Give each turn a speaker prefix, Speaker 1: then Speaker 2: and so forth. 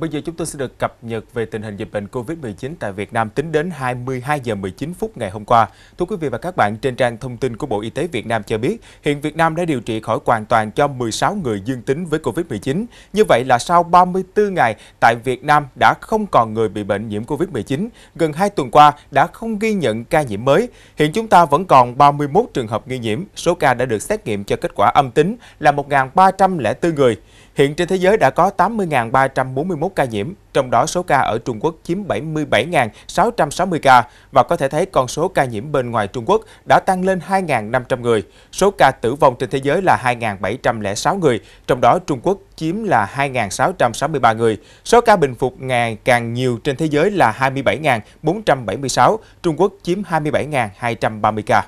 Speaker 1: Bây giờ chúng tôi sẽ được cập nhật về tình hình dịch bệnh COVID-19 tại Việt Nam tính đến 22 giờ 19 phút ngày hôm qua. Thưa quý vị và các bạn, trên trang thông tin của Bộ Y tế Việt Nam cho biết, hiện Việt Nam đã điều trị khỏi hoàn toàn cho 16 người dương tính với COVID-19. Như vậy là sau 34 ngày, tại Việt Nam đã không còn người bị bệnh nhiễm COVID-19. Gần 2 tuần qua đã không ghi nhận ca nhiễm mới. Hiện chúng ta vẫn còn 31 trường hợp nghi nhiễm. Số ca đã được xét nghiệm cho kết quả âm tính là 1.304 người. Hiện trên thế giới đã có 80.341 ca nhiễm, trong đó số ca ở Trung Quốc chiếm 77.660 ca và có thể thấy con số ca nhiễm bên ngoài Trung Quốc đã tăng lên 2.500 người. Số ca tử vong trên thế giới là 2.706 người, trong đó Trung Quốc chiếm là 2.663 người. Số ca bình phục ngày càng nhiều trên thế giới là 27.476, Trung Quốc chiếm 27.230 ca.